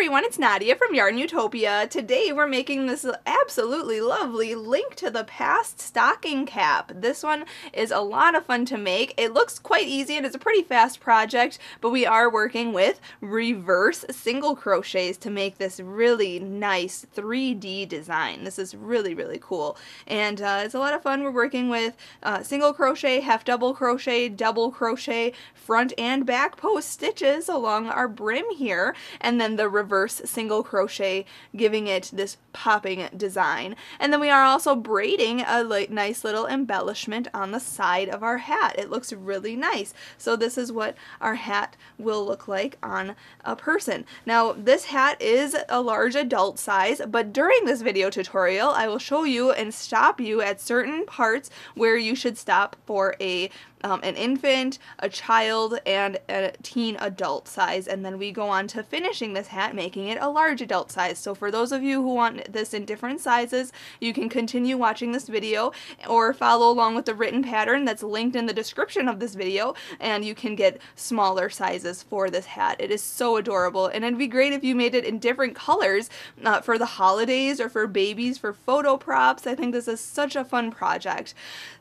everyone, it's Nadia from YARNutopia. Today we're making this absolutely lovely Link to the Past stocking cap. This one is a lot of fun to make. It looks quite easy and it's a pretty fast project, but we are working with reverse single crochets to make this really nice 3D design. This is really, really cool. And uh, it's a lot of fun. We're working with uh, single crochet, half double crochet, double crochet, front and back post stitches along our brim here, and then the reverse single crochet giving it this popping design. And then we are also braiding a nice little embellishment on the side of our hat. It looks really nice. So this is what our hat will look like on a person. Now this hat is a large adult size, but during this video tutorial I will show you and stop you at certain parts where you should stop for a um, an infant, a child, and a teen adult size. And then we go on to finishing this hat, making it a large adult size. So for those of you who want this in different sizes, you can continue watching this video or follow along with the written pattern that's linked in the description of this video, and you can get smaller sizes for this hat. It is so adorable, and it'd be great if you made it in different colors uh, for the holidays or for babies, for photo props. I think this is such a fun project.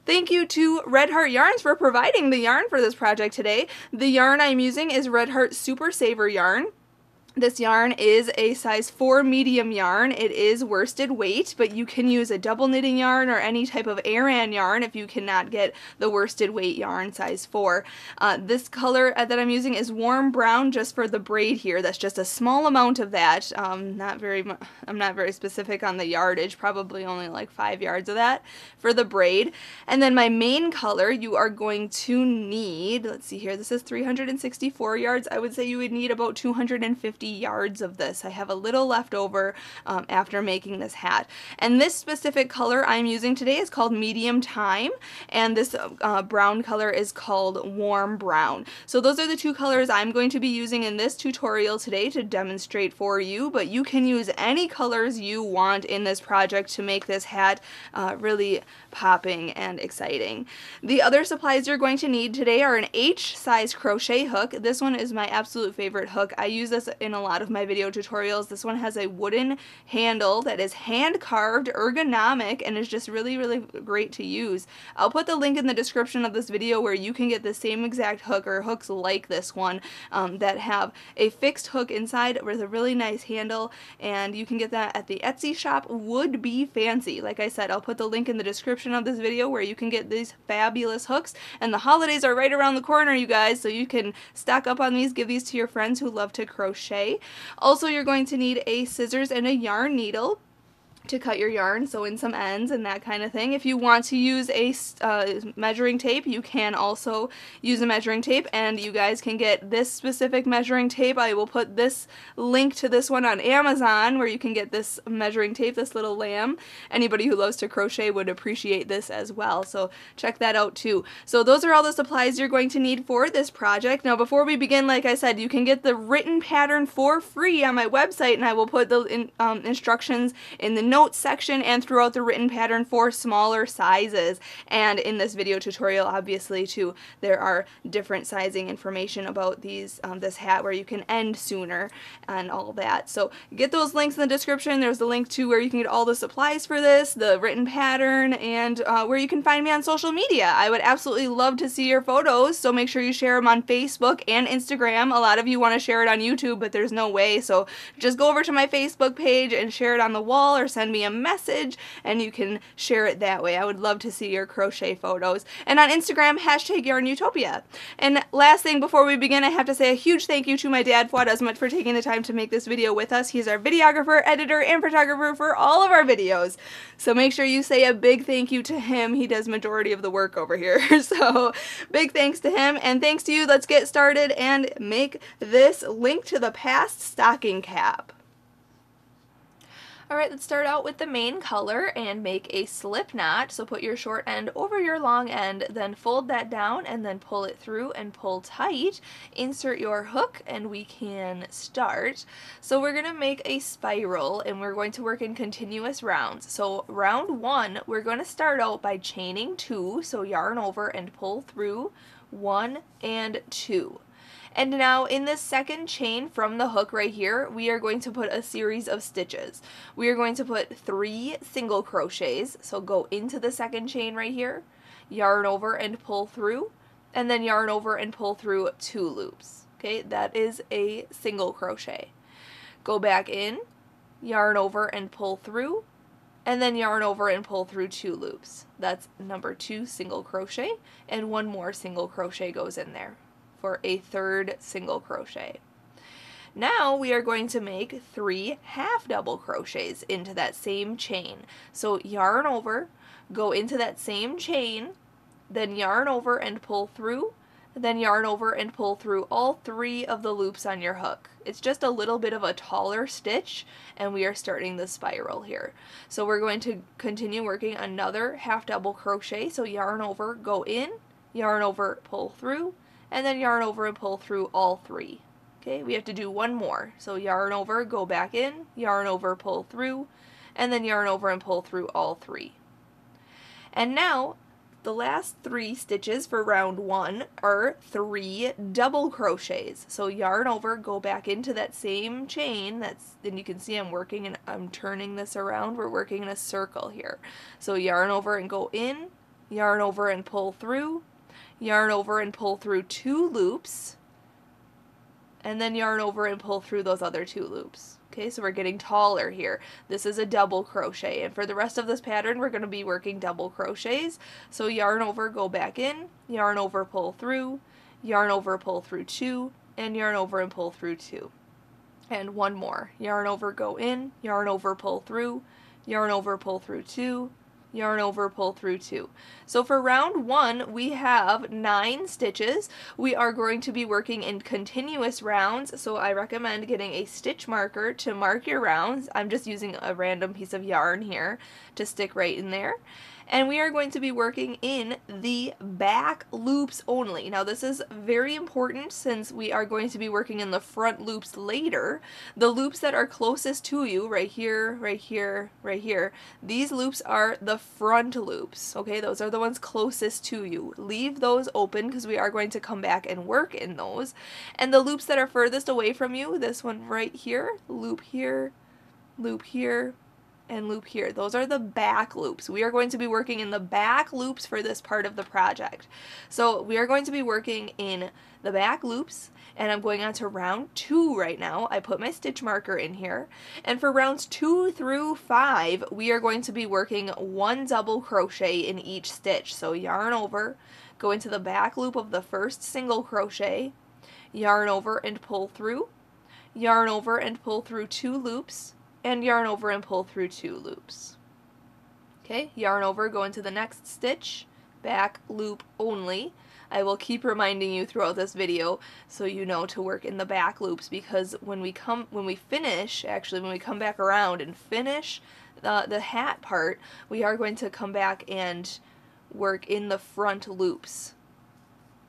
Thank you to Red Heart Yarns for providing the yarn for this project today. The yarn I'm using is Red Heart Super Saver yarn. This yarn is a size 4 medium yarn. It is worsted weight, but you can use a double knitting yarn or any type of Aran yarn if you cannot get the worsted weight yarn size 4. Uh, this color uh, that I'm using is warm brown just for the braid here. That's just a small amount of that. Um, not very, I'm not very specific on the yardage, probably only like 5 yards of that for the braid. And then my main color you are going to need, let's see here, this is 364 yards. I would say you would need about 250 yards of this. I have a little left over um, after making this hat. And this specific color I'm using today is called Medium Thyme, and this uh, brown color is called Warm Brown. So those are the two colors I'm going to be using in this tutorial today to demonstrate for you, but you can use any colors you want in this project to make this hat uh, really popping and exciting. The other supplies you're going to need today are an H size crochet hook. This one is my absolute favorite hook. I use this in a lot of my video tutorials. This one has a wooden handle that is hand carved, ergonomic, and is just really, really great to use. I'll put the link in the description of this video where you can get the same exact hook or hooks like this one um, that have a fixed hook inside with a really nice handle, and you can get that at the Etsy shop WoodBeFancy. Like I said, I'll put the link in the description of this video where you can get these fabulous hooks, and the holidays are right around the corner, you guys, so you can stock up on these, give these to your friends who love to crochet. Also, you're going to need a scissors and a yarn needle to cut your yarn, so in some ends and that kind of thing. If you want to use a uh, measuring tape, you can also use a measuring tape, and you guys can get this specific measuring tape. I will put this link to this one on Amazon, where you can get this measuring tape, this little lamb. Anybody who loves to crochet would appreciate this as well, so check that out too. So those are all the supplies you're going to need for this project. Now before we begin, like I said, you can get the written pattern for free on my website, and I will put the in, um, instructions in the notes section and throughout the written pattern for smaller sizes. And in this video tutorial, obviously, too, there are different sizing information about these um, this hat where you can end sooner and all that. So get those links in the description. There's the link to where you can get all the supplies for this, the written pattern, and uh, where you can find me on social media. I would absolutely love to see your photos, so make sure you share them on Facebook and Instagram. A lot of you want to share it on YouTube, but there's no way, so just go over to my Facebook page and share it on the wall or send send me a message and you can share it that way. I would love to see your crochet photos. And on Instagram, hashtag YARNutopia. And last thing before we begin, I have to say a huge thank you to my dad, Fuad Azmat, for taking the time to make this video with us. He's our videographer, editor, and photographer for all of our videos. So make sure you say a big thank you to him. He does majority of the work over here. so big thanks to him and thanks to you. Let's get started and make this link to the past stocking cap. Alright, let's start out with the main color and make a slip knot. So put your short end over your long end, then fold that down and then pull it through and pull tight. Insert your hook and we can start. So we're going to make a spiral and we're going to work in continuous rounds. So round one, we're going to start out by chaining two, so yarn over and pull through one and two. And now in this second chain from the hook right here, we are going to put a series of stitches. We are going to put three single crochets, so go into the second chain right here, yarn over and pull through, and then yarn over and pull through two loops. Okay, that is a single crochet. Go back in, yarn over and pull through, and then yarn over and pull through two loops. That's number two single crochet, and one more single crochet goes in there for a third single crochet. Now we are going to make three half double crochets into that same chain. So yarn over, go into that same chain, then yarn over and pull through, then yarn over and pull through all three of the loops on your hook. It's just a little bit of a taller stitch and we are starting the spiral here. So we're going to continue working another half double crochet. So yarn over, go in, yarn over, pull through, and then yarn over and pull through all three. Okay, we have to do one more. So yarn over, go back in, yarn over, pull through, and then yarn over and pull through all three. And now the last three stitches for round one are three double crochets. So yarn over, go back into that same chain. That's and you can see I'm working and I'm turning this around. We're working in a circle here. So yarn over and go in, yarn over and pull through, yarn over and pull through two loops, and then yarn over and pull through those other two loops. Okay, so we're getting taller here. This is a double crochet, and for the rest of this pattern, we're going to be working double crochets. So yarn over, go back in, yarn over, pull through, yarn over, pull through two, and yarn over and pull through two. And one more. Yarn over, go in, yarn over, pull through, yarn over, pull through two, yarn over, pull through two. So for round one, we have nine stitches. We are going to be working in continuous rounds, so I recommend getting a stitch marker to mark your rounds. I'm just using a random piece of yarn here to stick right in there and we are going to be working in the back loops only. Now this is very important since we are going to be working in the front loops later. The loops that are closest to you, right here, right here, right here, these loops are the front loops, okay? Those are the ones closest to you. Leave those open because we are going to come back and work in those. And the loops that are furthest away from you, this one right here, loop here, loop here, and loop here. Those are the back loops. We are going to be working in the back loops for this part of the project. So we are going to be working in the back loops and I'm going on to round two right now. I put my stitch marker in here. And for rounds two through five, we are going to be working one double crochet in each stitch. So yarn over, go into the back loop of the first single crochet, yarn over and pull through, yarn over and pull through two loops, and yarn over and pull through two loops. Okay, yarn over, go into the next stitch, back loop only. I will keep reminding you throughout this video so you know to work in the back loops because when we come when we finish, actually when we come back around and finish the, the hat part, we are going to come back and work in the front loops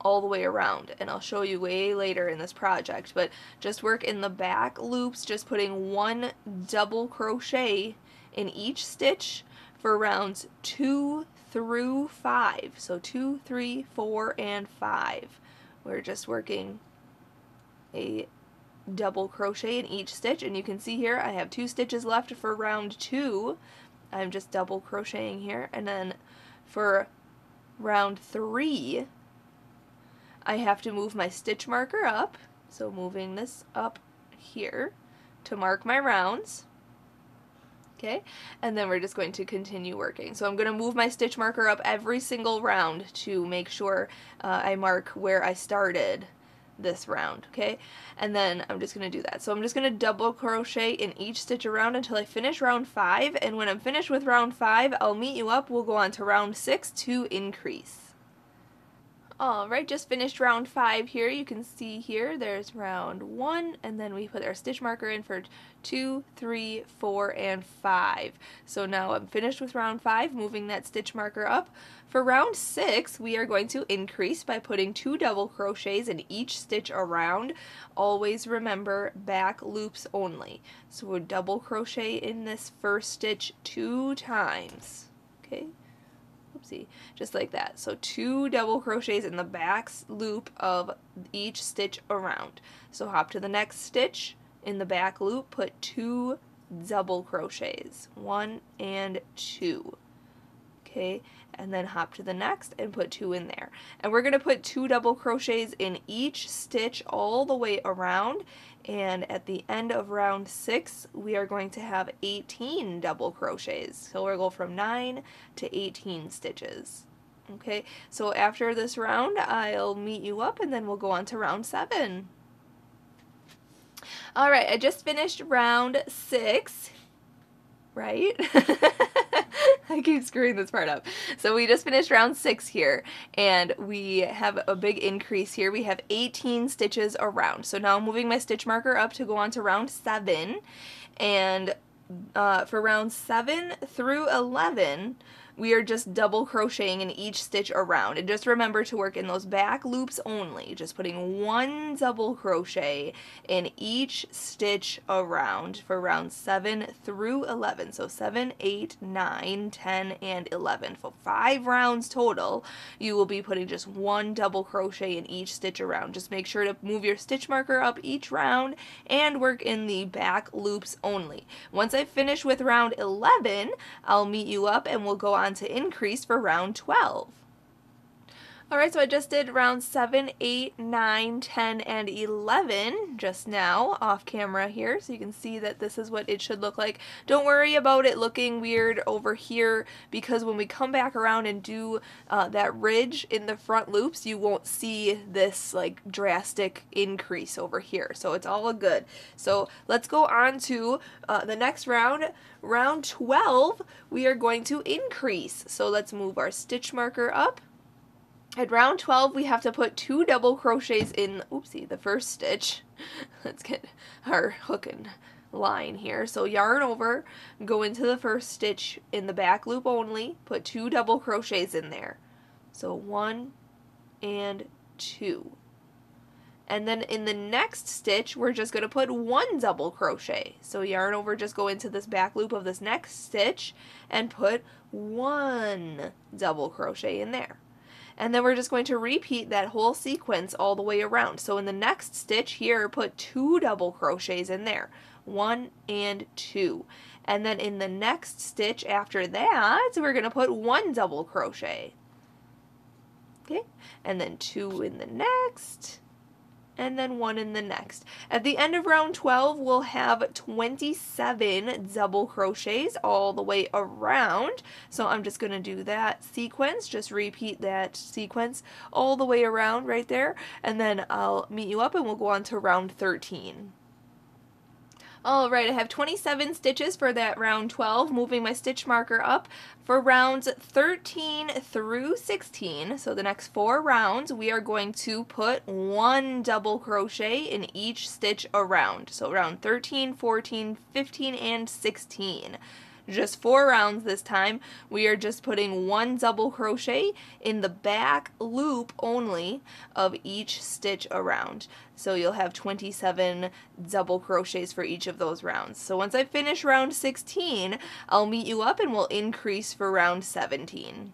all the way around and I'll show you way later in this project but just work in the back loops just putting one double crochet in each stitch for rounds two through five. So two three four and five. We're just working a double crochet in each stitch and you can see here I have two stitches left for round two. I'm just double crocheting here and then for round three I have to move my stitch marker up, so moving this up here to mark my rounds. Okay, and then we're just going to continue working. So I'm going to move my stitch marker up every single round to make sure uh, I mark where I started this round, okay? And then I'm just going to do that. So I'm just going to double crochet in each stitch around until I finish round 5, and when I'm finished with round 5, I'll meet you up. We'll go on to round 6 to increase. Alright, just finished round 5 here. You can see here there's round 1 and then we put our stitch marker in for two, three, four, and 5. So now I'm finished with round 5, moving that stitch marker up. For round 6, we are going to increase by putting two double crochets in each stitch around. Always remember back loops only. So we'll double crochet in this first stitch two times. Okay, oopsie, just like that. So two double crochets in the back loop of each stitch around. So hop to the next stitch in the back loop, put two double crochets, one and two. Okay, and then hop to the next and put two in there. And we're going to put two double crochets in each stitch all the way around and at the end of round six we are going to have 18 double crochets. So we'll go from 9 to 18 stitches. Okay, so after this round I'll meet you up and then we'll go on to round 7. Alright, I just finished round 6, right? I keep screwing this part up. So we just finished round six here, and we have a big increase here. We have 18 stitches around. So now I'm moving my stitch marker up to go on to round seven, and uh, for round seven through 11, we are just double crocheting in each stitch around. And just remember to work in those back loops only, just putting one double crochet in each stitch around for round 7 through 11. So 7, 8, 9, 10, and 11. For five rounds total, you will be putting just one double crochet in each stitch around. Just make sure to move your stitch marker up each round and work in the back loops only. Once I finish with round 11, I'll meet you up and we'll go on on to increase for round 12. Alright, so I just did round 7, 8, 9, 10, and 11 just now off camera here, so you can see that this is what it should look like. Don't worry about it looking weird over here, because when we come back around and do uh, that ridge in the front loops, you won't see this like drastic increase over here, so it's all good. So let's go on to uh, the next round. Round 12, we are going to increase. So let's move our stitch marker up at round 12, we have to put two double crochets in, oopsie, the first stitch. Let's get our hook and line here. So yarn over, go into the first stitch in the back loop only, put two double crochets in there. So one and two. And then in the next stitch, we're just going to put one double crochet. So yarn over, just go into this back loop of this next stitch and put one double crochet in there and then we're just going to repeat that whole sequence all the way around. So in the next stitch here, put two double crochets in there, one and two. And then in the next stitch after that, we're going to put one double crochet. Okay, and then two in the next, and then one in the next. At the end of round 12, we'll have 27 double crochets all the way around. So I'm just going to do that sequence, just repeat that sequence all the way around right there, and then I'll meet you up and we'll go on to round 13. Alright, I have 27 stitches for that round 12, moving my stitch marker up. For rounds 13 through 16, so the next four rounds, we are going to put one double crochet in each stitch around. So round 13, 14, 15, and 16 just four rounds this time. We are just putting one double crochet in the back loop only of each stitch around. So you'll have 27 double crochets for each of those rounds. So once I finish round 16, I'll meet you up and we'll increase for round 17.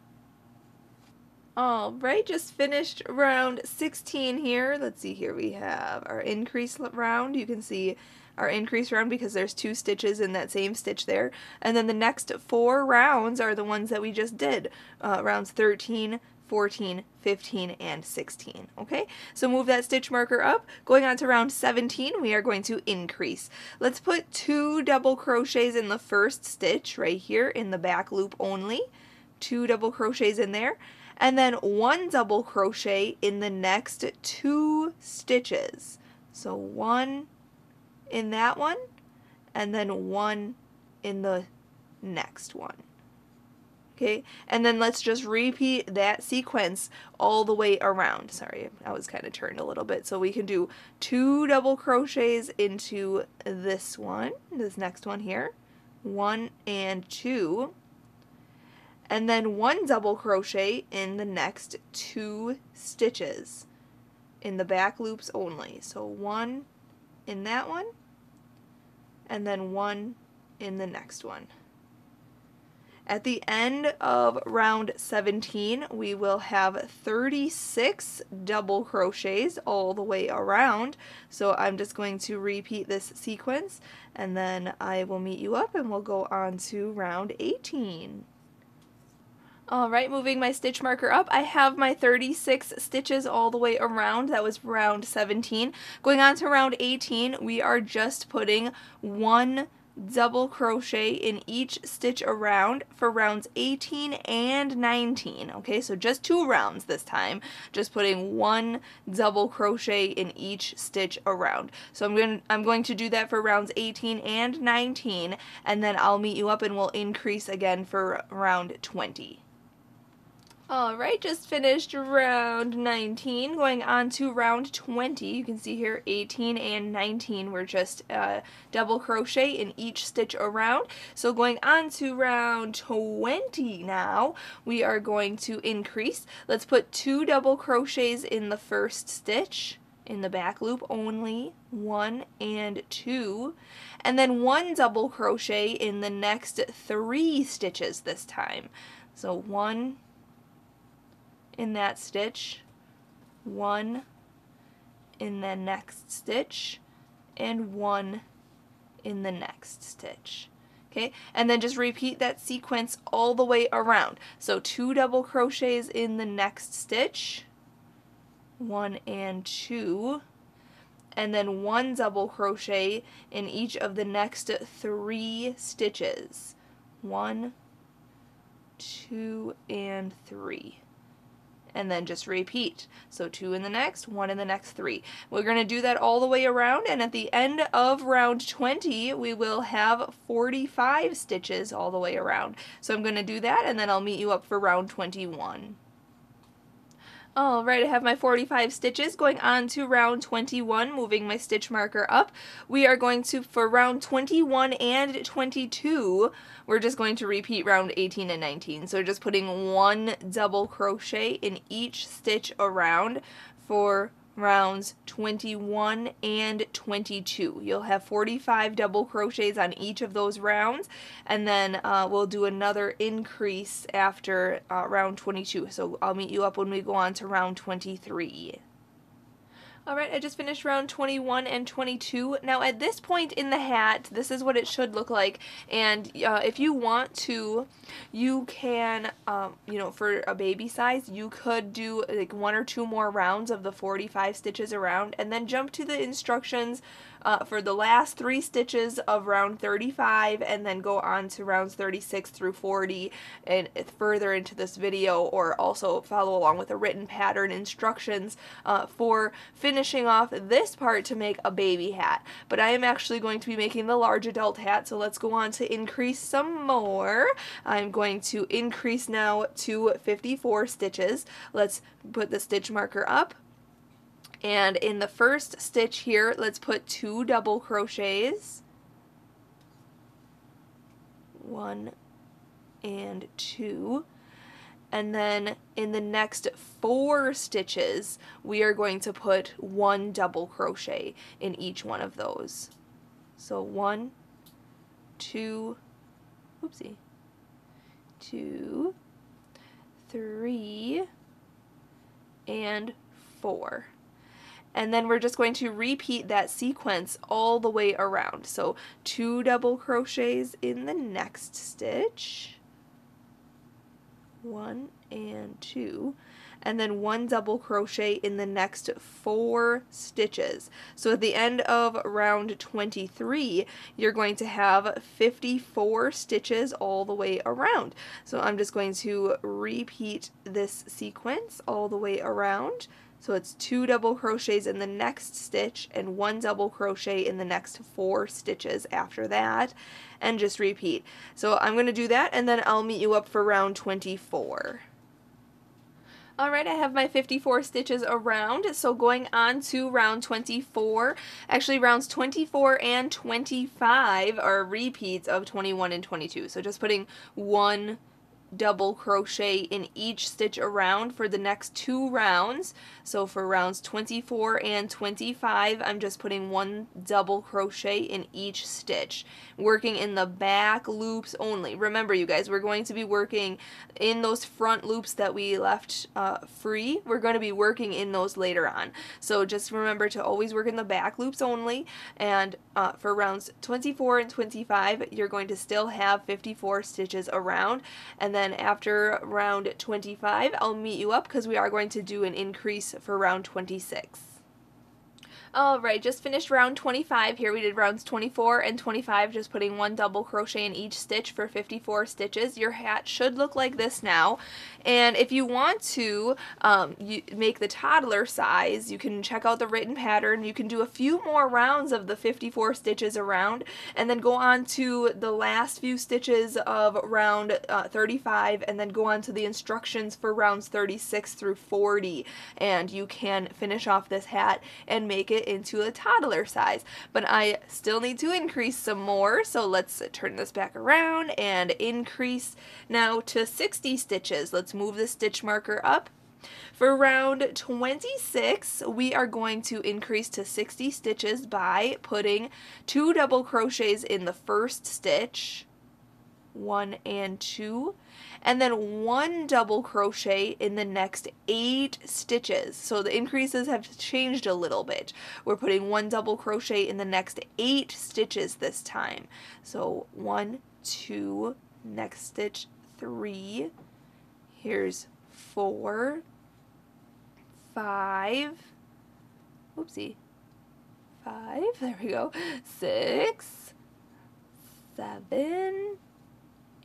Alright, just finished round 16 here. Let's see, here we have our increase round. You can see our increase round because there's two stitches in that same stitch there. And then the next four rounds are the ones that we just did, uh, rounds 13, 14, 15, and 16. Okay, so move that stitch marker up. Going on to round 17, we are going to increase. Let's put two double crochets in the first stitch right here in the back loop only. Two double crochets in there. And then one double crochet in the next two stitches. So one in that one and then one in the next one. Okay, and then let's just repeat that sequence all the way around. Sorry, I was kind of turned a little bit. So we can do two double crochets into this one, this next one here, one and two, and then one double crochet in the next two stitches in the back loops only. So one in that one, and then one in the next one. At the end of round 17, we will have 36 double crochets all the way around. So I'm just going to repeat this sequence and then I will meet you up and we'll go on to round 18. Alright, moving my stitch marker up, I have my 36 stitches all the way around. That was round 17. Going on to round 18, we are just putting one double crochet in each stitch around for rounds 18 and 19 okay? So just two rounds this time. Just putting one double crochet in each stitch around. So I'm going to, I'm going to do that for rounds 18 and 19 and then I'll meet you up and we'll increase again for round 20 Alright, just finished round 19, going on to round 20. You can see here 18 and 19 were just uh, double crochet in each stitch around. So going on to round 20 now, we are going to increase. Let's put two double crochets in the first stitch in the back loop only, one and two, and then one double crochet in the next three stitches this time. So one, in that stitch, one in the next stitch, and one in the next stitch. Okay, and then just repeat that sequence all the way around. So two double crochets in the next stitch, one and two, and then one double crochet in each of the next three stitches. One, two, and three and then just repeat. So two in the next, one in the next three. We're going to do that all the way around and at the end of round 20 we will have 45 stitches all the way around. So I'm going to do that and then I'll meet you up for round 21. Alright, I have my 45 stitches going on to round 21, moving my stitch marker up. We are going to, for round 21 and 22, we're just going to repeat round 18 and 19. So just putting one double crochet in each stitch around for rounds 21 and 22. You'll have 45 double crochets on each of those rounds and then uh, we'll do another increase after uh, round 22. So I'll meet you up when we go on to round 23. Alright, I just finished round 21 and 22. Now at this point in the hat, this is what it should look like. And uh, if you want to, you can, um, you know, for a baby size, you could do like one or two more rounds of the 45 stitches around and then jump to the instructions uh, for the last three stitches of round 35 and then go on to rounds 36 through 40 and further into this video or also follow along with the written pattern instructions uh, for finishing off this part to make a baby hat. But I am actually going to be making the large adult hat so let's go on to increase some more. I'm going to increase now to 54 stitches. Let's put the stitch marker up and in the first stitch here, let's put two double crochets. One and two. And then in the next four stitches, we are going to put one double crochet in each one of those. So one, two, oopsie, two, three, and four and then we're just going to repeat that sequence all the way around. So two double crochets in the next stitch, one and two, and then one double crochet in the next four stitches. So at the end of round 23, you're going to have 54 stitches all the way around. So I'm just going to repeat this sequence all the way around. So it's two double crochets in the next stitch and one double crochet in the next four stitches after that and just repeat. So I'm going to do that and then I'll meet you up for round 24. Alright, I have my 54 stitches around, so going on to round 24. Actually, rounds 24 and 25 are repeats of 21 and 22. So just putting one double crochet in each stitch around for the next two rounds. So for rounds 24 and 25, I'm just putting one double crochet in each stitch, working in the back loops only. Remember you guys, we're going to be working in those front loops that we left uh, free. We're going to be working in those later on. So just remember to always work in the back loops only. And uh, for rounds 24 and 25, you're going to still have 54 stitches around. And then after round 25, I'll meet you up because we are going to do an increase for round 26. Alright, just finished round 25. Here we did rounds 24 and 25, just putting one double crochet in each stitch for 54 stitches. Your hat should look like this now. And if you want to um, you make the toddler size, you can check out the written pattern. You can do a few more rounds of the 54 stitches around and then go on to the last few stitches of round uh, 35 and then go on to the instructions for rounds 36 through 40. And you can finish off this hat and make it into a toddler size. But I still need to increase some more, so let's turn this back around and increase now to 60 stitches. Let's move the stitch marker up. For round 26, we are going to increase to 60 stitches by putting two double crochets in the first stitch, one and two, and then one double crochet in the next eight stitches. So the increases have changed a little bit. We're putting one double crochet in the next eight stitches this time. So one, two, next stitch, three, here's four, five, oopsie, five, there we go, six, seven,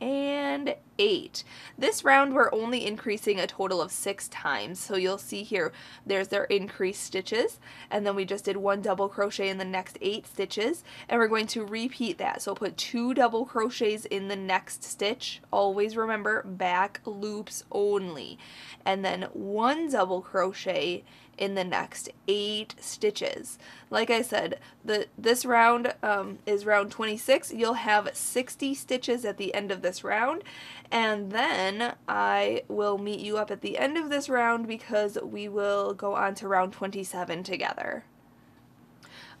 and 8. This round we're only increasing a total of 6 times, so you'll see here there's their increased stitches, and then we just did one double crochet in the next 8 stitches, and we're going to repeat that. So put 2 double crochets in the next stitch, always remember back loops only, and then one double crochet in the next eight stitches. Like I said, the this round um, is round 26. You'll have 60 stitches at the end of this round, and then I will meet you up at the end of this round because we will go on to round 27 together.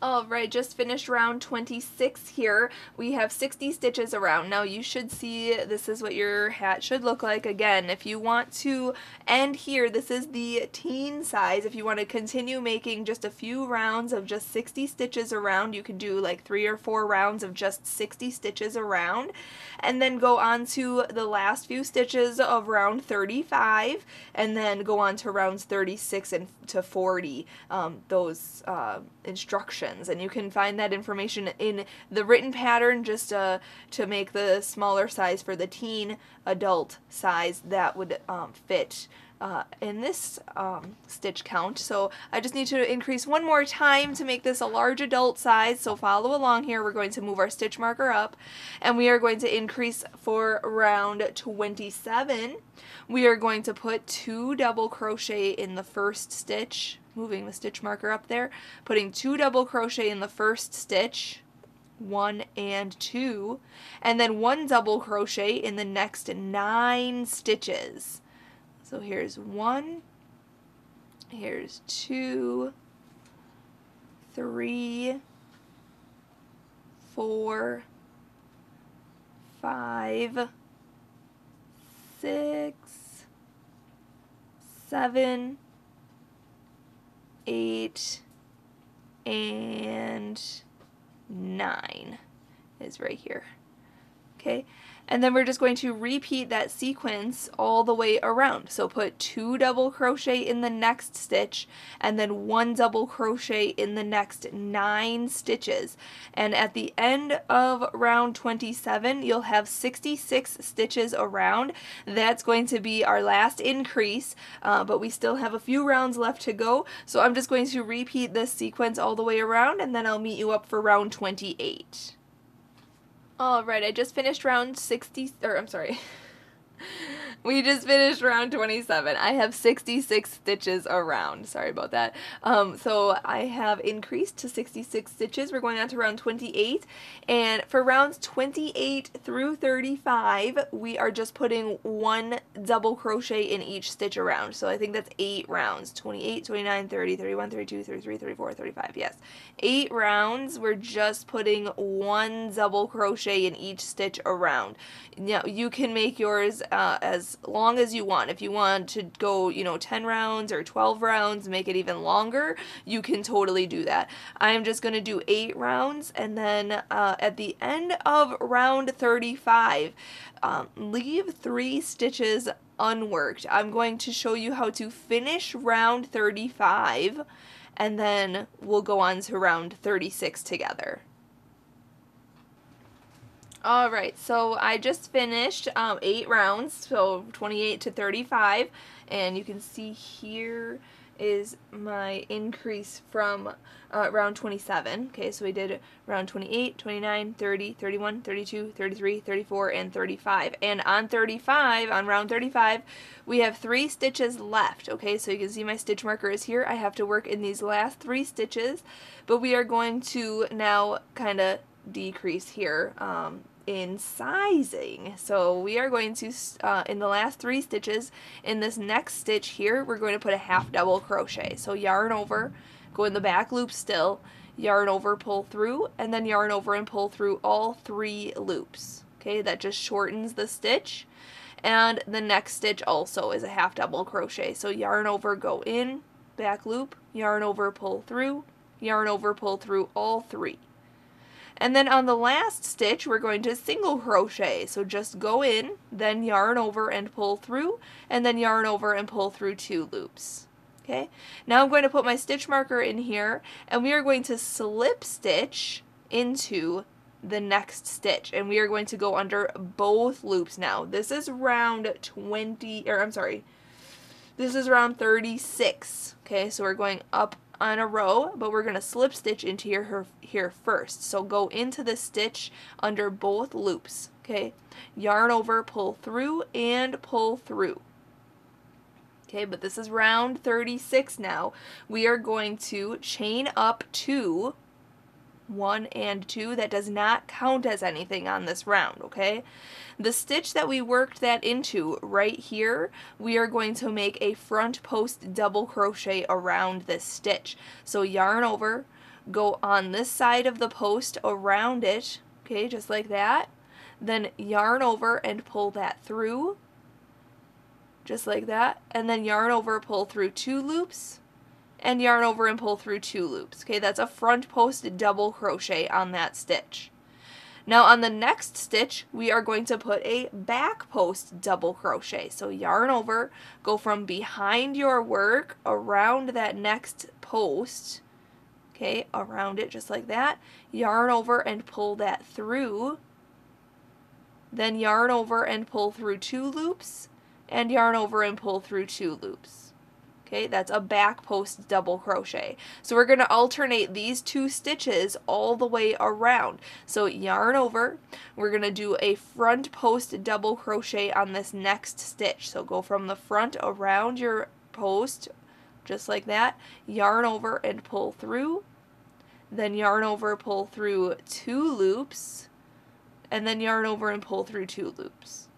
Alright, just finished round 26 here. We have 60 stitches around. Now you should see this is what your hat should look like. Again, if you want to end here, this is the teen size. If you want to continue making just a few rounds of just 60 stitches around, you can do like three or four rounds of just 60 stitches around and then go on to the last few stitches of round 35 and then go on to rounds 36 and to 40, um, those uh, instructions. And you can find that information in the written pattern just uh, to make the smaller size for the teen adult size that would um, fit uh, in this um, stitch count. So I just need to increase one more time to make this a large adult size. So follow along here. We're going to move our stitch marker up and we are going to increase for round 27. We are going to put two double crochet in the first stitch moving the stitch marker up there, putting two double crochet in the first stitch, one and two, and then one double crochet in the next nine stitches. So here's one, here's two, three, four, five, six, seven, eight, and nine is right here. Okay, and then we're just going to repeat that sequence all the way around. So put two double crochet in the next stitch and then one double crochet in the next nine stitches. And at the end of round 27, you'll have 66 stitches around. That's going to be our last increase, uh, but we still have a few rounds left to go. So I'm just going to repeat this sequence all the way around and then I'll meet you up for round 28. Alright, I just finished round 60, or I'm sorry. We just finished round 27. I have 66 stitches around. Sorry about that. Um, so I have increased to 66 stitches. We're going on to round 28. And for rounds 28 through 35, we are just putting one double crochet in each stitch around. So I think that's eight rounds. 28, 29, 30, 31, 32, 33, 34, 35. Yes. Eight rounds. We're just putting one double crochet in each stitch around. Now, you can make yours uh, as long as you want. If you want to go, you know, 10 rounds or 12 rounds, make it even longer, you can totally do that. I'm just going to do 8 rounds and then uh, at the end of round 35, um, leave 3 stitches unworked. I'm going to show you how to finish round 35 and then we'll go on to round 36 together. All right, so I just finished um, eight rounds, so 28 to 35, and you can see here is my increase from uh, round 27. Okay, so we did round 28, 29, 30, 31, 32, 33, 34, and 35. And on 35, on round 35, we have three stitches left. Okay, so you can see my stitch marker is here. I have to work in these last three stitches, but we are going to now kind of decrease here um, in sizing. So we are going to, uh, in the last three stitches, in this next stitch here, we're going to put a half double crochet. So yarn over, go in the back loop still, yarn over, pull through, and then yarn over and pull through all three loops. Okay, that just shortens the stitch. And the next stitch also is a half double crochet. So yarn over, go in, back loop, yarn over, pull through, yarn over, pull through all three. And then on the last stitch, we're going to single crochet. So just go in, then yarn over and pull through, and then yarn over and pull through two loops. Okay, now I'm going to put my stitch marker in here, and we are going to slip stitch into the next stitch and we are going to go under both loops now. This is round 20 or I'm sorry this is round 36 okay so we're going up on a row, but we're going to slip stitch into here, here first. So go into the stitch under both loops, okay? Yarn over, pull through, and pull through. Okay, but this is round 36 now. We are going to chain up two 1 and 2, that does not count as anything on this round, okay? The stitch that we worked that into right here, we are going to make a front post double crochet around this stitch. So yarn over, go on this side of the post around it, okay, just like that. Then yarn over and pull that through, just like that. And then yarn over, pull through two loops, and yarn over and pull through two loops. Okay, that's a front post double crochet on that stitch. Now on the next stitch, we are going to put a back post double crochet. So yarn over, go from behind your work around that next post, okay, around it just like that, yarn over and pull that through, then yarn over and pull through two loops, and yarn over and pull through two loops. Okay, that's a back post double crochet. So we're going to alternate these two stitches all the way around. So yarn over, we're going to do a front post double crochet on this next stitch. So go from the front around your post, just like that, yarn over and pull through, then yarn over, pull through two loops, and then yarn over and pull through two loops.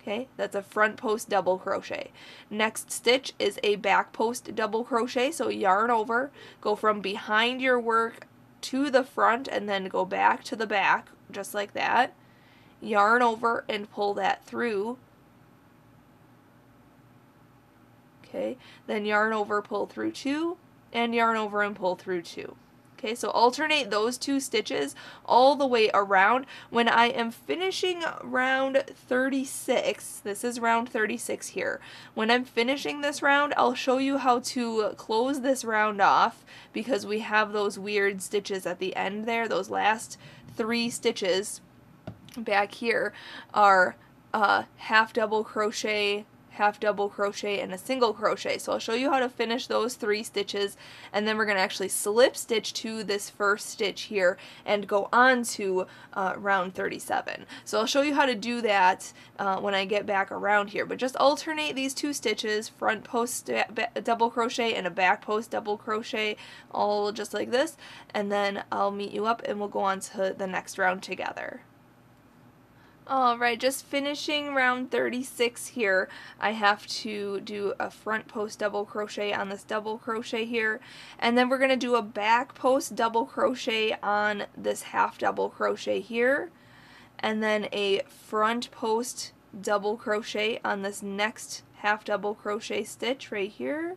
Okay, that's a front post double crochet. Next stitch is a back post double crochet, so yarn over, go from behind your work to the front and then go back to the back, just like that. Yarn over and pull that through. Okay, then yarn over, pull through two, and yarn over and pull through two. Okay, so alternate those two stitches all the way around. When I am finishing round 36, this is round 36 here. When I'm finishing this round, I'll show you how to close this round off because we have those weird stitches at the end there. Those last three stitches back here are uh, half double crochet half double crochet and a single crochet. So I'll show you how to finish those three stitches and then we're going to actually slip stitch to this first stitch here and go on to uh, round 37. So I'll show you how to do that uh, when I get back around here. But just alternate these two stitches, front post double crochet and a back post double crochet, all just like this. And then I'll meet you up and we'll go on to the next round together. Alright, just finishing round 36 here, I have to do a front post double crochet on this double crochet here, and then we're going to do a back post double crochet on this half double crochet here, and then a front post double crochet on this next half double crochet stitch right here,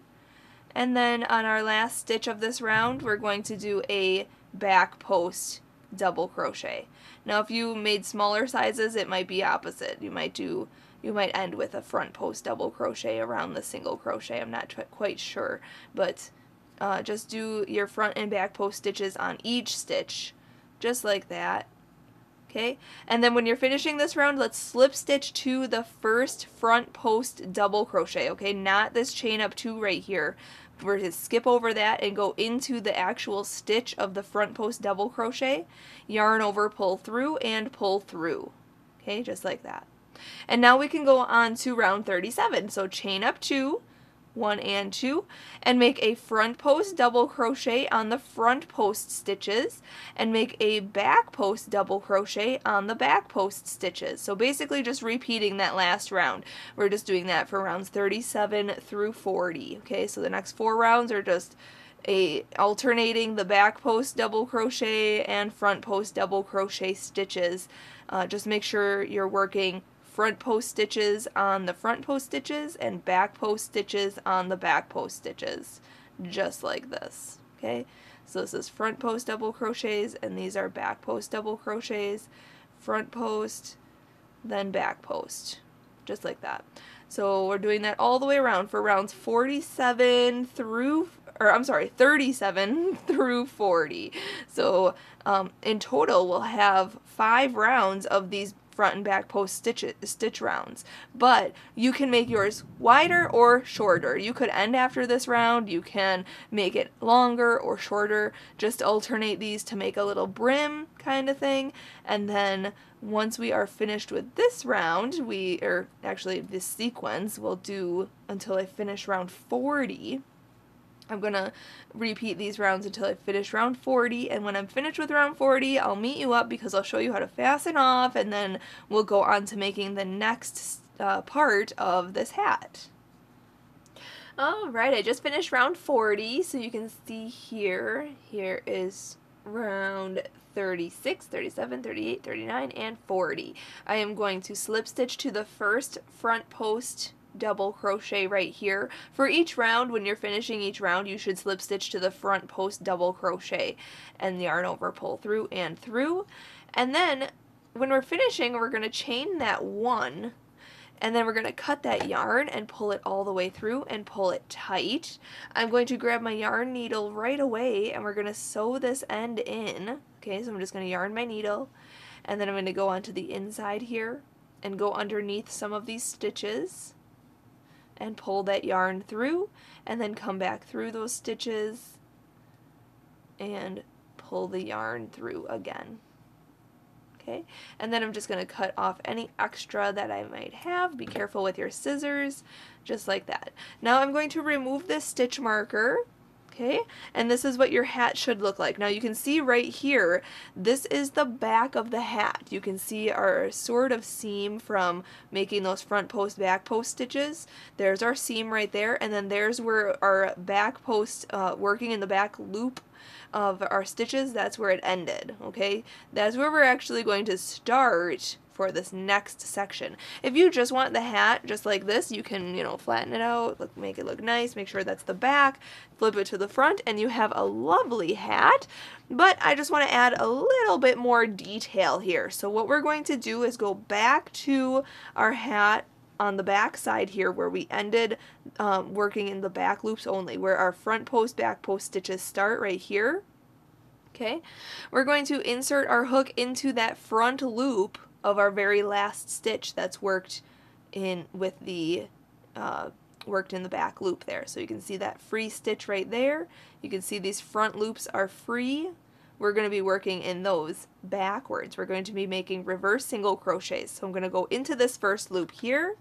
and then on our last stitch of this round, we're going to do a back post double crochet. Now if you made smaller sizes, it might be opposite. You might do you might end with a front post double crochet around the single crochet. I'm not quite sure, but uh, just do your front and back post stitches on each stitch, just like that. Okay, and then when you're finishing this round, let's slip stitch to the first front post double crochet, okay, not this chain up two right here, we're to skip over that and go into the actual stitch of the front post double crochet, yarn over, pull through, and pull through. Okay, just like that. And now we can go on to round 37. So chain up two, one and two and make a front post double crochet on the front post stitches and make a back post double crochet on the back post stitches. So basically just repeating that last round. We're just doing that for rounds 37 through 40 okay? So the next four rounds are just a alternating the back post double crochet and front post double crochet stitches. Uh, just make sure you're working front post stitches on the front post stitches and back post stitches on the back post stitches just like this okay? So this is front post double crochets and these are back post double crochets front post then back post just like that. So we're doing that all the way around for rounds 47 through or I'm sorry 37 through 40 so um, in total we'll have five rounds of these front and back post stitch, stitch rounds. But you can make yours wider or shorter. You could end after this round, you can make it longer or shorter, just alternate these to make a little brim kind of thing. And then once we are finished with this round, we, or actually this sequence, we'll do until I finish round 40 I'm going to repeat these rounds until I finish round 40 and when I'm finished with round 40 I'll meet you up because I'll show you how to fasten off and then we'll go on to making the next uh, part of this hat. Alright, I just finished round 40 so you can see here, here is round 36, 37, 38, 39, and 40. I am going to slip stitch to the first front post double crochet right here. For each round, when you're finishing each round, you should slip stitch to the front post double crochet and yarn over, pull through and through. And then when we're finishing, we're going to chain that one and then we're going to cut that yarn and pull it all the way through and pull it tight. I'm going to grab my yarn needle right away and we're going to sew this end in. Okay, so I'm just going to yarn my needle and then I'm going to go onto the inside here and go underneath some of these stitches and pull that yarn through and then come back through those stitches and pull the yarn through again. Okay, and then I'm just going to cut off any extra that I might have. Be careful with your scissors, just like that. Now I'm going to remove this stitch marker Okay, and this is what your hat should look like. Now you can see right here, this is the back of the hat. You can see our sort of seam from making those front post back post stitches. There's our seam right there, and then there's where our back post, uh, working in the back loop of our stitches, that's where it ended, okay? That's where we're actually going to start for this next section. If you just want the hat just like this, you can, you know, flatten it out, look, make it look nice, make sure that's the back, flip it to the front, and you have a lovely hat. But I just want to add a little bit more detail here. So what we're going to do is go back to our hat on the back side here where we ended um, working in the back loops only, where our front post, back post stitches start right here. Okay, we're going to insert our hook into that front loop of our very last stitch that's worked in with the uh, worked in the back loop there. So you can see that free stitch right there. You can see these front loops are free. We're going to be working in those backwards. We're going to be making reverse single crochets. So I'm going to go into this first loop here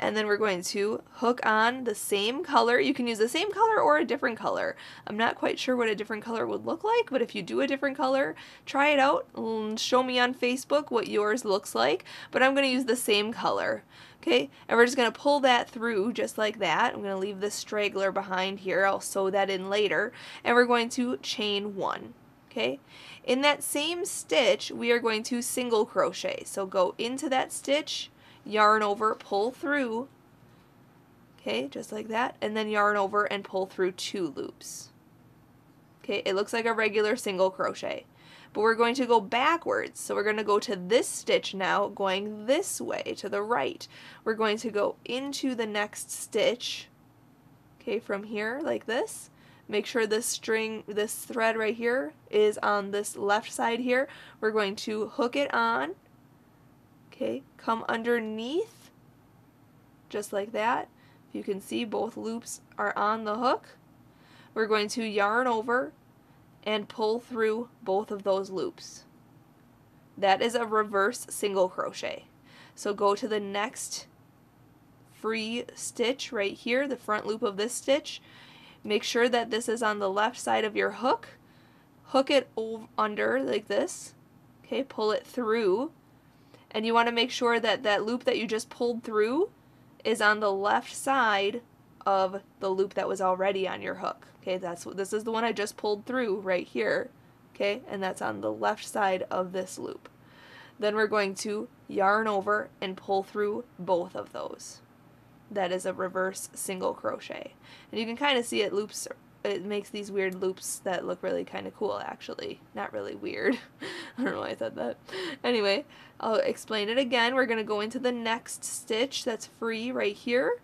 and then we're going to hook on the same color. You can use the same color or a different color. I'm not quite sure what a different color would look like, but if you do a different color, try it out. Show me on Facebook what yours looks like, but I'm going to use the same color. Okay, and we're just going to pull that through just like that. I'm going to leave this straggler behind here. I'll sew that in later. And we're going to chain one. Okay, in that same stitch, we are going to single crochet. So go into that stitch, yarn over, pull through, okay, just like that, and then yarn over and pull through two loops. Okay, it looks like a regular single crochet, but we're going to go backwards. So we're going to go to this stitch now, going this way to the right. We're going to go into the next stitch, okay, from here like this. Make sure this string, this thread right here is on this left side here. We're going to hook it on, Okay, come underneath, just like that. If You can see both loops are on the hook. We're going to yarn over and pull through both of those loops. That is a reverse single crochet. So go to the next free stitch right here, the front loop of this stitch. Make sure that this is on the left side of your hook. Hook it over, under like this. Okay, pull it through and you want to make sure that that loop that you just pulled through is on the left side of the loop that was already on your hook. Okay, that's this is the one I just pulled through right here. Okay, and that's on the left side of this loop. Then we're going to yarn over and pull through both of those. That is a reverse single crochet. And you can kind of see it loops it makes these weird loops that look really kind of cool actually. Not really weird. I don't know why I said that. Anyway, I'll explain it again. We're going to go into the next stitch that's free right here.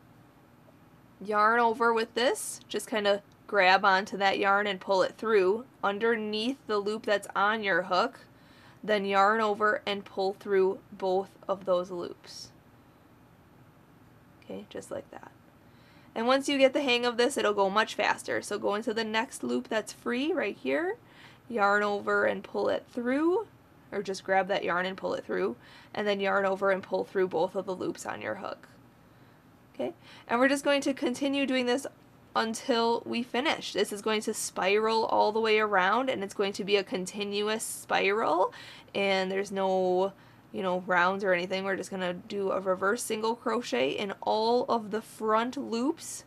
Yarn over with this. Just kind of grab onto that yarn and pull it through underneath the loop that's on your hook. Then yarn over and pull through both of those loops. Okay, just like that. And once you get the hang of this, it'll go much faster. So go into the next loop that's free right here, yarn over and pull it through, or just grab that yarn and pull it through, and then yarn over and pull through both of the loops on your hook. Okay, and we're just going to continue doing this until we finish. This is going to spiral all the way around and it's going to be a continuous spiral and there's no you know, rounds or anything. We're just going to do a reverse single crochet in all of the front loops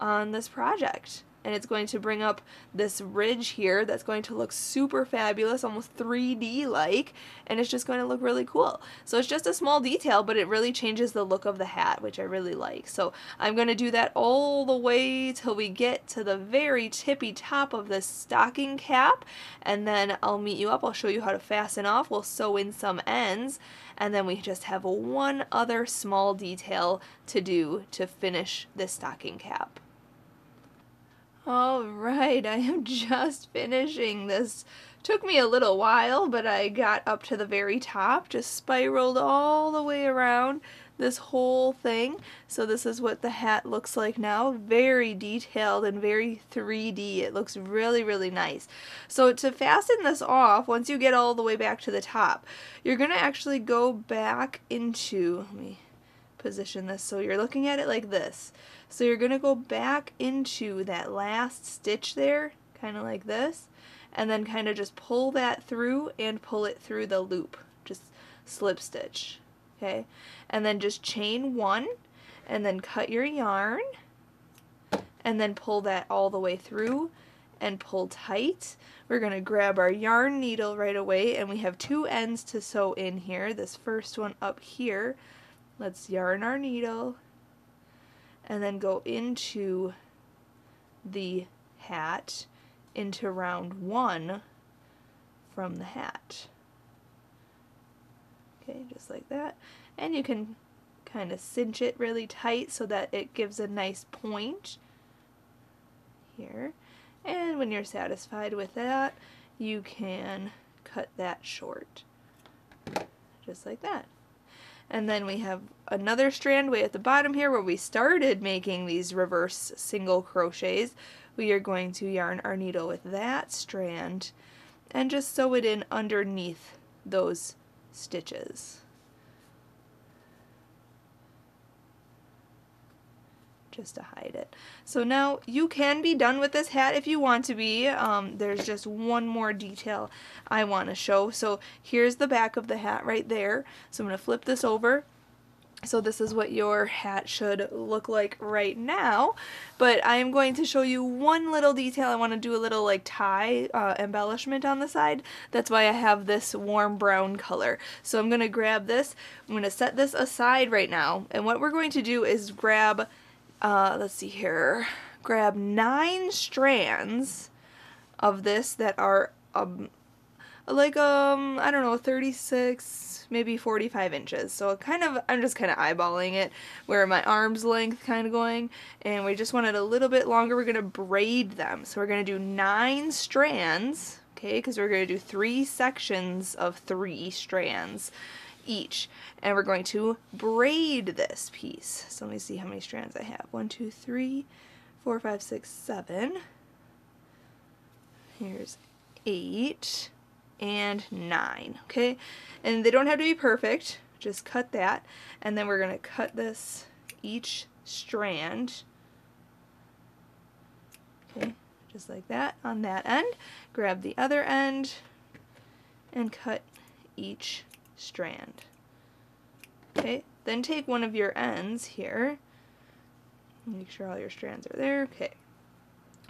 on this project and it's going to bring up this ridge here that's going to look super fabulous, almost 3D like, and it's just going to look really cool. So it's just a small detail, but it really changes the look of the hat, which I really like. So I'm going to do that all the way till we get to the very tippy top of this stocking cap, and then I'll meet you up. I'll show you how to fasten off. We'll sew in some ends, and then we just have one other small detail to do to finish this stocking cap. All right, I am just finishing this. Took me a little while, but I got up to the very top, just spiraled all the way around this whole thing. So this is what the hat looks like now. Very detailed and very 3D. It looks really, really nice. So to fasten this off, once you get all the way back to the top, you're going to actually go back into, me position this so you're looking at it like this. So you're to go back into that last stitch there, kind of like this, and then kind of just pull that through and pull it through the loop. Just slip stitch, okay? And then just chain one, and then cut your yarn, and then pull that all the way through and pull tight. We're going to grab our yarn needle right away, and we have two ends to sew in here. This first one up here. Let's yarn our needle and then go into the hat into round one from the hat. Okay, just like that. And you can kind of cinch it really tight so that it gives a nice point here. And when you're satisfied with that, you can cut that short. Just like that. And then we have another strand way at the bottom here where we started making these reverse single crochets. We are going to yarn our needle with that strand and just sew it in underneath those stitches. Just to hide it. So now you can be done with this hat if you want to be. Um, there's just one more detail I want to show. So here's the back of the hat right there. So I'm going to flip this over. So this is what your hat should look like right now, but I am going to show you one little detail. I want to do a little like tie uh, embellishment on the side. That's why I have this warm brown color. So I'm going to grab this, I'm going to set this aside right now, and what we're going to do is grab uh, let's see here, grab nine strands of this that are um, like, um, I don't know, 36, maybe 45 inches. So kind of, I'm just kind of eyeballing it where my arm's length kind of going. And we just want it a little bit longer. We're going to braid them. So we're going to do nine strands, okay, because we're going to do three sections of three strands each. And we're going to braid this piece. So let me see how many strands I have. One, two, three, four, five, six, seven. Here's eight and nine, okay? And they don't have to be perfect, just cut that. And then we're gonna cut this each strand, okay? Just like that on that end. Grab the other end and cut each strand. Okay, then take one of your ends here. Make sure all your strands are there. Okay.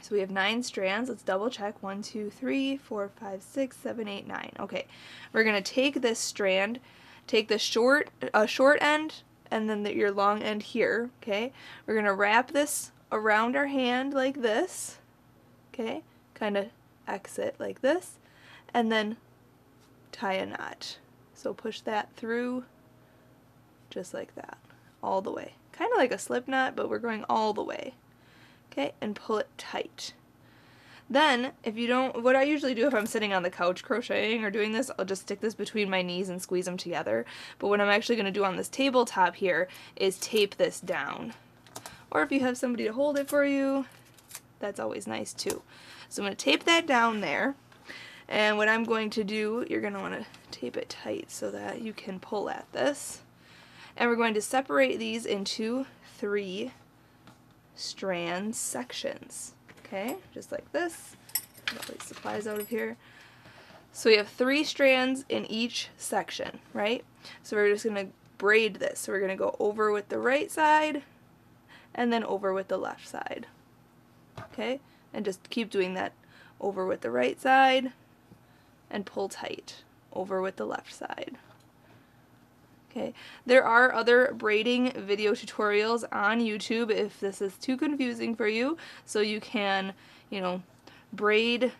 So we have nine strands. Let's double check. One, two, three, four, five, six, seven, eight, nine. Okay. We're going to take this strand, take the short, uh, short end, and then the, your long end here. Okay. We're going to wrap this around our hand like this. Okay. Kind of exit like this. And then tie a knot. So push that through just like that, all the way. Kind of like a slip knot, but we're going all the way. Okay, and pull it tight. Then, if you don't, what I usually do if I'm sitting on the couch crocheting or doing this, I'll just stick this between my knees and squeeze them together. But what I'm actually going to do on this tabletop here is tape this down. Or if you have somebody to hold it for you, that's always nice too. So I'm going to tape that down there. And what I'm going to do, you're going to want to tape it tight so that you can pull at this. And we're going to separate these into three strand sections. Okay, just like this. Get all these supplies out of here. So we have three strands in each section, right? So we're just going to braid this. So we're going to go over with the right side and then over with the left side. Okay, and just keep doing that over with the right side and pull tight over with the left side. Okay, there are other braiding video tutorials on YouTube if this is too confusing for you. So you can, you know, braid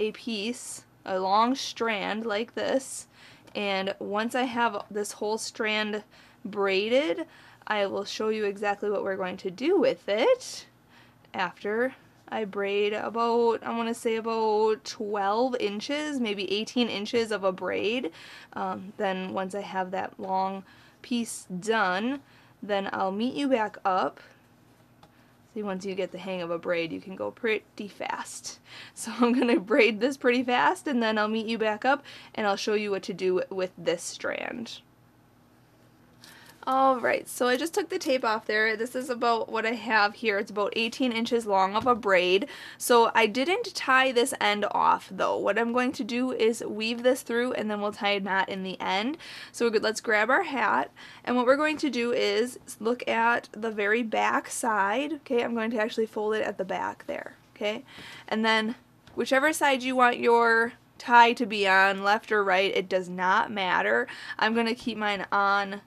a piece, a long strand like this. And once I have this whole strand braided, I will show you exactly what we're going to do with it after I braid about, I want to say about 12 inches, maybe 18 inches of a braid. Um, then once I have that long piece done, then I'll meet you back up. See, once you get the hang of a braid, you can go pretty fast. So I'm going to braid this pretty fast, and then I'll meet you back up, and I'll show you what to do with this strand. Alright, so I just took the tape off there. This is about what I have here. It's about 18 inches long of a braid. So I didn't tie this end off though. What I'm going to do is weave this through and then we'll tie a knot in the end. So good. let's grab our hat and what we're going to do is look at the very back side. Okay, I'm going to actually fold it at the back there. Okay, and then whichever side you want your tie to be on, left or right, it does not matter. I'm going to keep mine on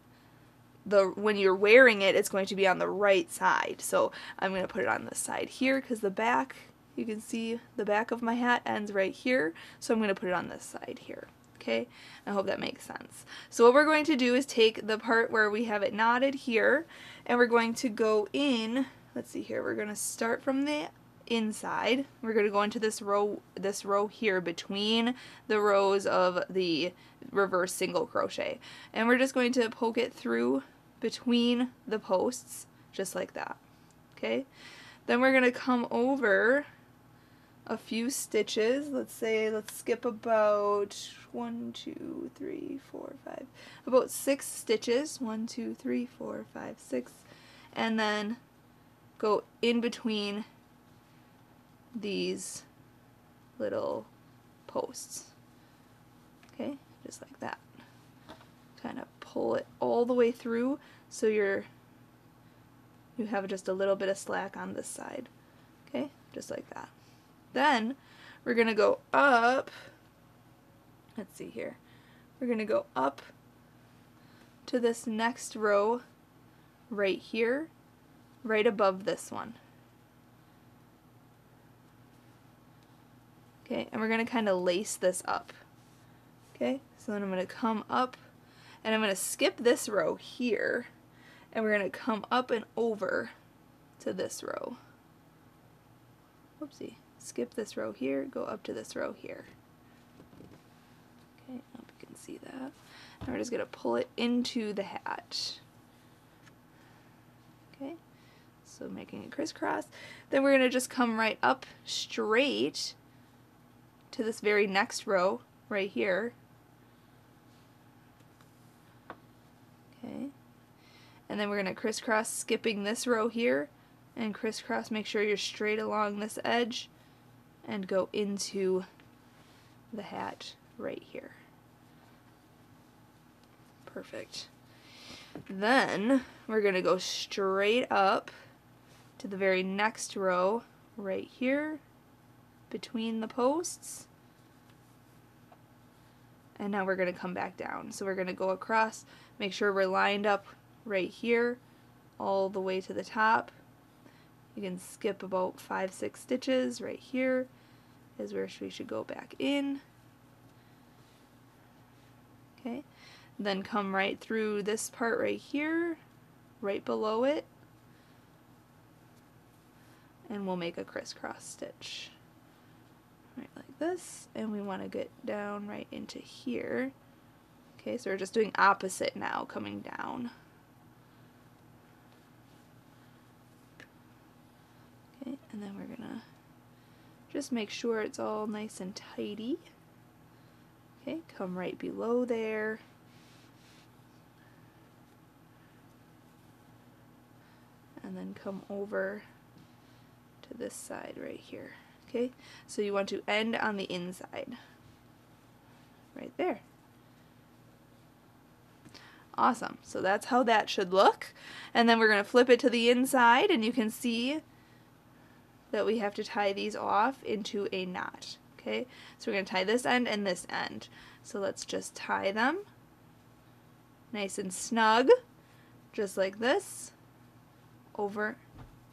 the when you're wearing it, it's going to be on the right side. So I'm going to put it on the side here because the back, you can see the back of my hat ends right here. So I'm going to put it on this side here. Okay, I hope that makes sense. So what we're going to do is take the part where we have it knotted here and we're going to go in, let's see here, we're going to start from the inside. We're going to go into this row this row here between the rows of the reverse single crochet. And we're just going to poke it through between the posts just like that. Okay? Then we're going to come over a few stitches. Let's say, let's skip about one, two, three, four, five, about six stitches. One, two, three, four, five, six. And then go in between these little posts. Okay, just like that. Kind of pull it all the way through so you're you have just a little bit of slack on this side. Okay, just like that. Then we're going to go up, let's see here, we're going to go up to this next row right here, right above this one. Okay, and we're going to kind of lace this up. Okay, so then I'm going to come up and I'm going to skip this row here and we're going to come up and over to this row. Whoopsie. Skip this row here, go up to this row here. Okay, I hope you can see that. And we're just going to pull it into the hat. Okay, so making it crisscross. Then we're going to just come right up straight to this very next row right here. Okay. And then we're going to crisscross skipping this row here and crisscross make sure you're straight along this edge and go into the hat right here. Perfect. Then we're going to go straight up to the very next row right here between the posts. And now we're going to come back down. So we're going to go across, make sure we're lined up right here all the way to the top. You can skip about five, six stitches right here is where we should go back in. Okay, then come right through this part right here, right below it, and we'll make a crisscross stitch right like this and we want to get down right into here okay so we're just doing opposite now coming down okay and then we're gonna just make sure it's all nice and tidy okay come right below there and then come over to this side right here Okay, so you want to end on the inside. Right there. Awesome. So that's how that should look. And then we're going to flip it to the inside and you can see that we have to tie these off into a knot. Okay, so we're going to tie this end and this end. So let's just tie them nice and snug, just like this, over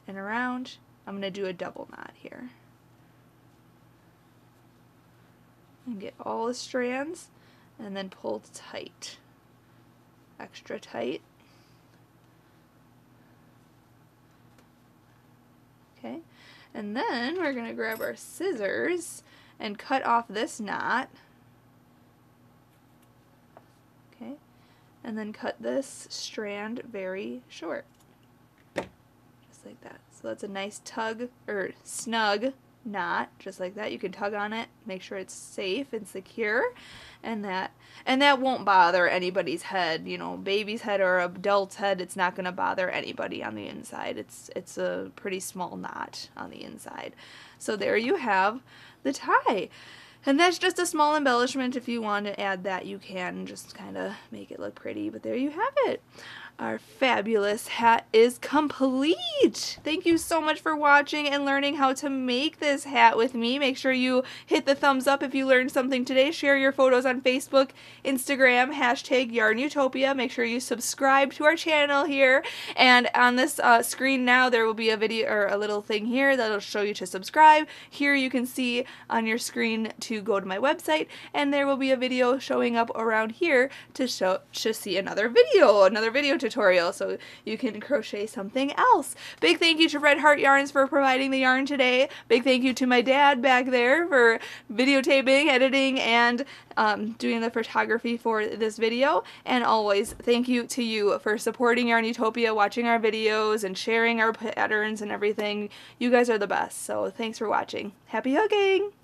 and around. I'm going to do a double knot here. and get all the strands and then pull tight extra tight. Okay and then we're gonna grab our scissors and cut off this knot. Okay and then cut this strand very short. Just like that. So that's a nice tug or snug knot just like that. You can tug on it make sure it's safe and secure and that and that won't bother anybody's head. You know baby's head or adult's head it's not going to bother anybody on the inside. It's it's a pretty small knot on the inside. So there you have the tie. And that's just a small embellishment. If you want to add that you can just kind of make it look pretty but there you have it our fabulous hat is complete. Thank you so much for watching and learning how to make this hat with me. Make sure you hit the thumbs up if you learned something today. Share your photos on Facebook, Instagram, hashtag YARNutopia. Make sure you subscribe to our channel here. And on this uh, screen now, there will be a video or a little thing here that'll show you to subscribe. Here you can see on your screen to go to my website and there will be a video showing up around here to show to see another video, another video tutorial so you can crochet something else. Big thank you to Red Heart Yarns for providing the yarn today. Big thank you to my dad back there for videotaping, editing, and um, doing the photography for this video. And always thank you to you for supporting YARNutopia, watching our videos, and sharing our patterns and everything. You guys are the best. So thanks for watching. Happy hooking!